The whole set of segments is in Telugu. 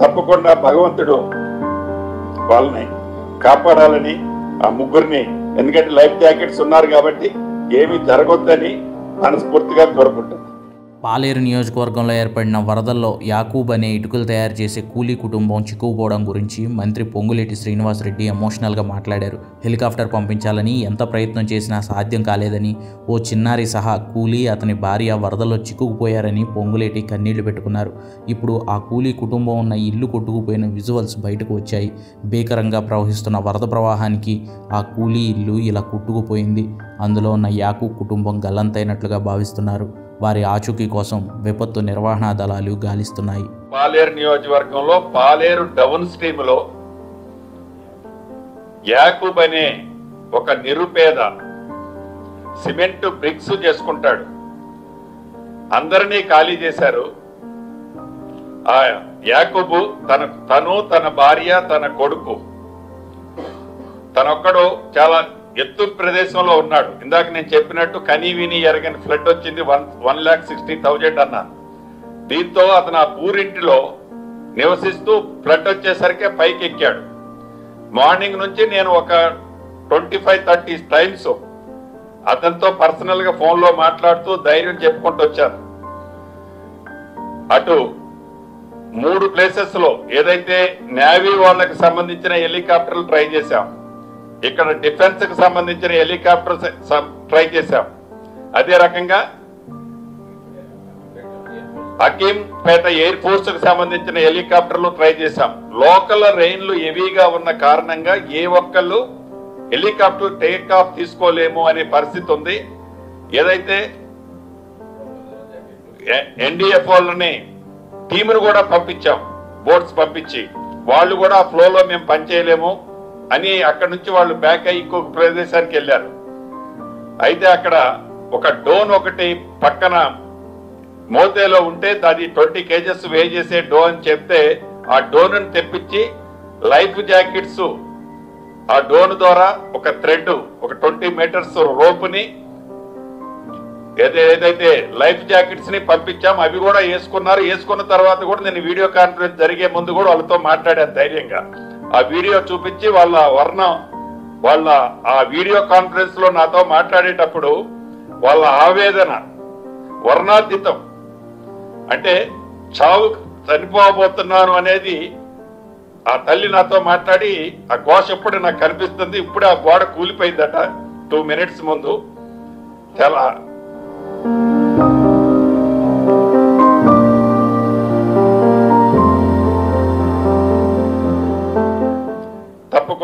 తప్పకుండా భగవంతుడు వాళ్ళని కాపాడాలని ఆ ముగ్గురిని. ఎందుకంటే లైఫ్ జాకెట్స్ ఉన్నారు కాబట్టి ఏమీ జరగొద్దని మనస్ఫూర్తిగా కోరుకుంటున్నాను. పాలేరు నియోజకవర్గంలో ఏర్పడిన వరదల్లో యాకూబ్ అనే ఇటుకలు తయారు చేసే కూలీ కుటుంబం చిక్కుకుపోవడం గురించి మంత్రి పొంగులేటి శ్రీనివాసరెడ్డి ఎమోషనల్గా మాట్లాడారు. హెలికాప్టర్ పంపించాలని ఎంత ప్రయత్నం చేసినా సాధ్యం కాలేదని ఓ చిన్నారి సహా కూలీ అతని భార్య వరదల్లో చిక్కుకుపోయారని పొంగులేటి కన్నీళ్ళు పెట్టుకున్నారు. ఇప్పుడు ఆ కూలీ కుటుంబం ఉన్న ఇల్లు కొట్టుకుపోయిన విజువల్స్ బయటకు వచ్చాయి. భీకరంగా ప్రవహిస్తున్న వరద ప్రవాహానికి ఆ కూలీ ఇల్లు ఇలా కొట్టుకుపోయింది. అందులో ఉన్న యాకూబ్ కుటుంబం గల్లంతైనట్లుగా భావిస్తున్నారు. వారి ఆచూకీ కోసం విపత్తు నిర్వహణా దళాలు గాలిస్తున్నాయి. పాలేరు నియోజకవర్గంలో పాలేరు డౌన్ స్ట్రీమ్లో యాకూబ్ అనే ఒక నిరుపేద సిమెంట్ బ్రిక్స్ చేసుకుంటాడు. అందరినీ ఖాళీ చేశారు. ఆ యాకూబు తన తను తన భార్య తన కొడుకు. తనొక్కడు చాలా ఎత్తు ప్రదేశంలో ఉన్నాడు. ఇందాక నేను చెప్పినట్టు కనీ విని ఎరగని ఫ్లడ్ వచ్చింది one one lakh sixty thousand అన్నాను దీంతో అతను ఆ ఊరింటిలో నివసిస్తూ ఫ్లడ్ వచ్చేసరికి పైకి ఎక్కాడు. మార్నింగ్ నుంచి నేను ఒక ట్వంటీ ఫైవ్ థర్టీ టైమ్స్ అతనితో పర్సనల్గా ఫోన్లో మాట్లాడుతూ ధైర్యం చెప్పుకుంటూ వచ్చాను. అటు మూడు ప్లేసెస్లో ఏదైతే నేవీ వాళ్ళకి సంబంధించిన హెలికాప్టర్లు ట్రై చేశాం. ఇక్కడ డిఫెన్స్కి సంబంధించిన హెలికాప్టర్ ట్రై చేశాం. అదే రకంగా పేట ఎయిర్ ఫోర్స్కు సంబంధించిన హెలికాప్టర్లు ట్రై చేశాం. లోకల్ రైన్లు హెవీగా ఉన్న కారణంగా ఏ ఒక్కళ్ళు హెలికాప్టర్ టేక్ ఆఫ్ తీసుకోలేము అనే పరిస్థితి ఉంది. ఏదైతే ఎన్డీఎఫ్ వాళ్ళని టీమును కూడా పంపించాం. బోట్స్ పంపించి. వాళ్ళు కూడా ఆ ఫ్లోలో మేము పనిచేయలేము. అని అక్కడ నుంచి వాళ్ళు బ్యాక్ అయ్యి ఇంకొక ప్రదేశానికి వెళ్ళారు. అయితే అక్కడ ఒక డోన్ ఒకటి పక్కన మోతేలో ఉంటే అది ట్వంటీ కేజెస్ వే చేసే డో అని చెప్తే ఆ డోన్ తెప్పించి లైఫ్ జాకెట్స్ ఆ డోన్ ద్వారా ఒక థ్రెడ్ ఒక ట్వంటీ మీటర్స్ రోపుని ఏదై- ఏదైతే లైఫ్ జాకెట్స్ని పంపించాం అవి కూడా వేసుకున్నారు. వేసుకున్న తర్వాత కూడా నేను వీడియో కాన్ఫరెన్స్ జరిగే ముందు కూడా వాళ్ళతో మాట్లాడాను ధైర్యంగా. ఆ వీడియో చూపించి వాళ్ళ వర్ణం వాళ్ళ ఆ వీడియో కాన్ఫరెన్స్లో నాతో మాట్లాడేటప్పుడు వాళ్ళ ఆవేదన వర్ణాతీతం. అంటే చావు చనిపోబోతున్నాను అనేది ఆ తల్లి నాతో మాట్లాడి ఆ ఘోష ఎప్పుడు నాకు కనిపిస్తుంది ఇప్పుడే ఆ గోడ కూలిపోయిందట. టూ మినిట్స్ ముందు. చాలా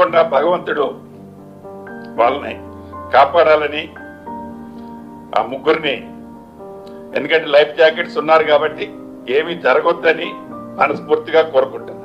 తప్పకుండా భగవంతుడు వాళ్ళని కాపాడాలని ఆ ముగ్గురిని ఎందుకంటే లైఫ్ జాకెట్స్ ఉన్నారు కాబట్టి ఏమీ జరగొద్దని మనస్ఫూర్తిగా కోరుకుంటున్నాను